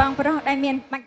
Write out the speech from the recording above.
បងប្រុសដែលមានបាច់